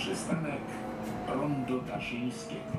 Przystanek Rondo Daszyńskiego.